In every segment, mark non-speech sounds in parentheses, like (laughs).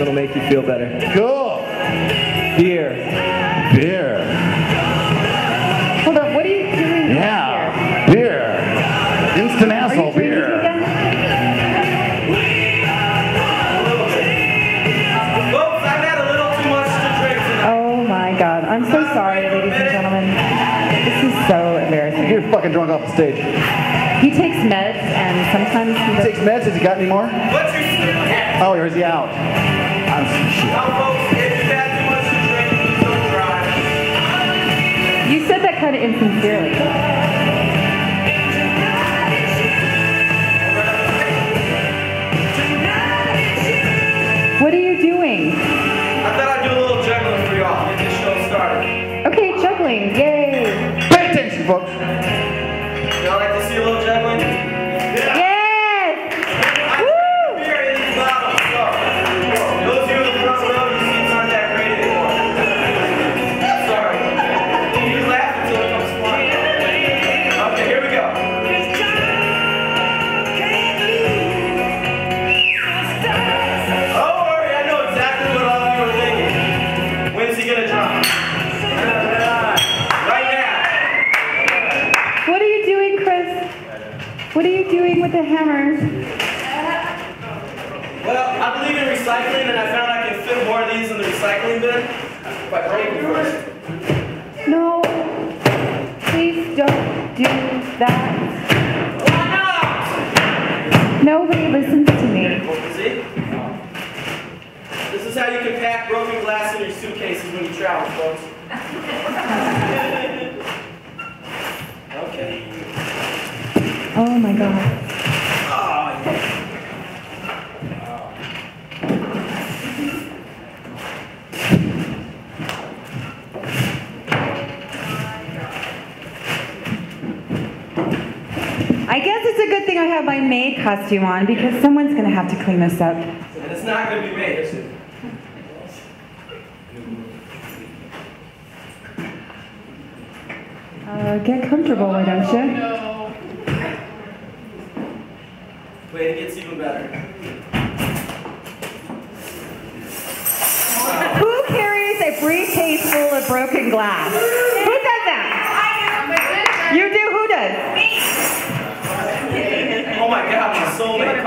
It'll make you feel better. Cool. Beer. Beer. Hold on, what are you doing? Yeah. Beer. Instant Are you asshole beer. I've had a little too much to drink tonight. Oh my god. I'm so sorry, ladies and gentlemen. This is so embarrassing. You're fucking drunk off the stage. He takes meds and sometimes he He takes meds. Has he got any more? What's your secret? Oh, or is he out? Shit. Now, folks, if you've had too much to drink, please don't drive. You said that kind of insincerely. What are you doing? I thought I'd do a little juggling for y'all. Get this show started. Okay, juggling. Yay. Pay attention, folks. Y'all like to see a little juggling? Yes! What are you doing with the hammer? Well, I believe in recycling, and I found I can fit more of these in the recycling bin by breaking first. No. Please don't do that. Why not? Nobody listens to me. See? This is how you can pack broken glass in your suitcases when you travel, folks. (laughs) Oh my god. Oh, yeah. I guess it's a good thing I have my maid costume on because someone's gonna have to clean this up. And it's not going to be made, is it? Uh, get comfortable, why don't you? Wait, it gets even better. Who carries a briefcase full of broken glass? Who does that? You do? Who does? Me. Oh my god, my soulmate.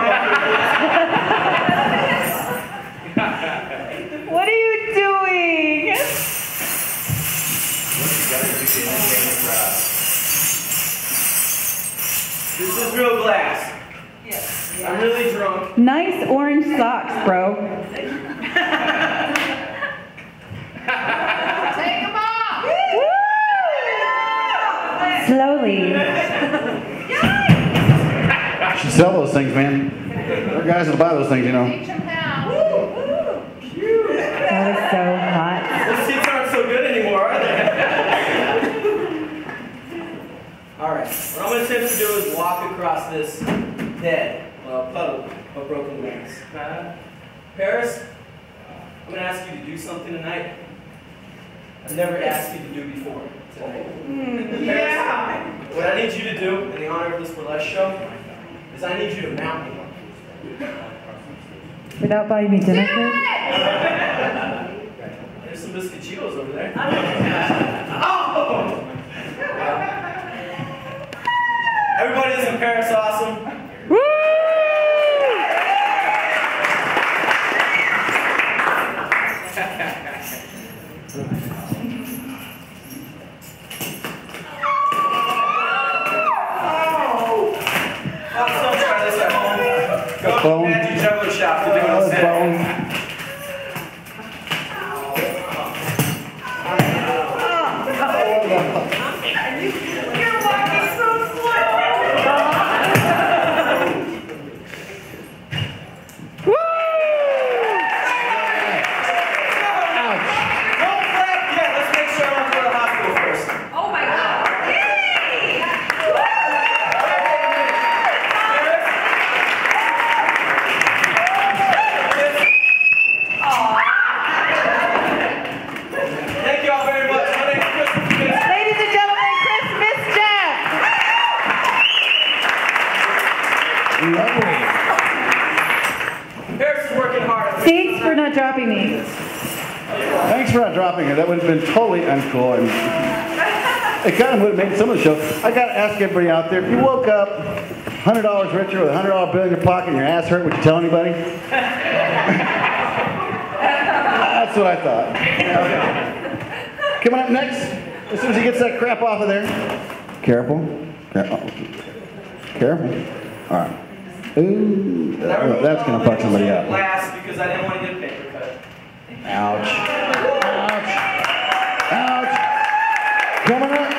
What are you doing? This is real glass. I'm really drunk. Nice orange socks, bro. Take them off! Woo! Slowly. You should sell those things, man. There are guys that buy those things, you know. That is so hot. Those seats aren't so good anymore, are they? Alright, what I'm going to attempt to do is walk across this bed, well, puddle of broken glass. Uh, Paris, I'm going to ask you to do something tonight I've never asked you to do before tonight. Yeah! What I need you to do in the honor of this burlesque show is I need you to mount me. Without buying me dinner first? There's some biscuititos over there. Oh! (laughs) Everybody is in Paris awesome. Woo! Oh, so try this at home. Go Bone. Magic Juggler shop to do it Lovely. Working hard. Thanks for not dropping me. Thanks for not dropping her. That would have been totally uncool. it kind of would have made some of the show. I got to ask everybody out there, if you woke up $100 richer with a $100 bill in your pocket and your ass hurt, would you tell anybody? That's what I thought. Coming up next, as soon as he gets that crap off of there. Careful. Careful. Careful. All right. Ooh, that's going to fuck somebody up. Last because I didn't want to get paper cut. Ouch. Ouch. Ouch. Coming up.